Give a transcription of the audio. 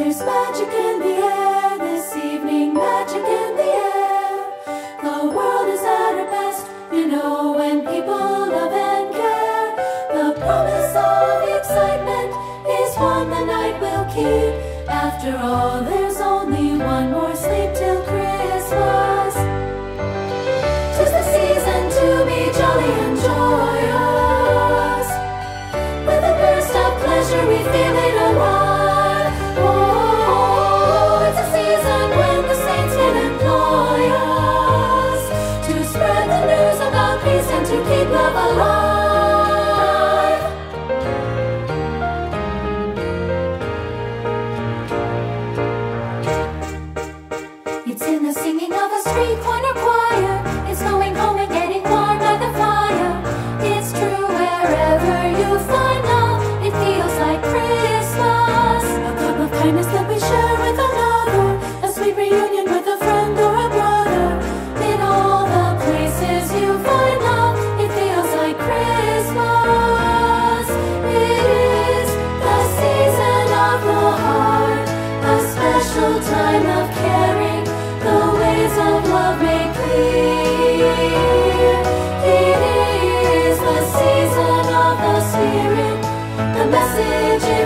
There's magic in the air this evening, magic in the air. The world is at her best, you know, when people love and care. The promise of excitement is one the night will keep. After all, there's only one more sleep till Christmas. And to keep love alive. It's in the singing of a street corner choir. It's going home and getting warm by the fire. It's true wherever you find love, it feels like Christmas. A cup of kindness time of caring, the ways of love made clear. It is the season of the Spirit, the message